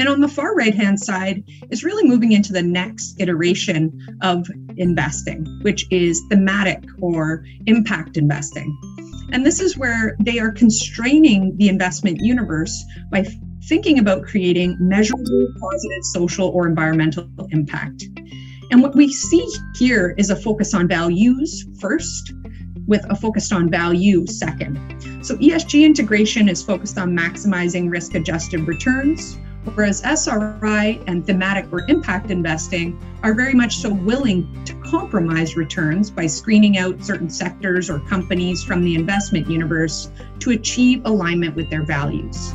And on the far right hand side is really moving into the next iteration of investing, which is thematic or impact investing. And this is where they are constraining the investment universe by thinking about creating measurable positive social or environmental impact. And what we see here is a focus on values first, with a focus on value second. So ESG integration is focused on maximizing risk adjusted returns, whereas SRI and thematic or impact investing are very much so willing to compromise returns by screening out certain sectors or companies from the investment universe to achieve alignment with their values.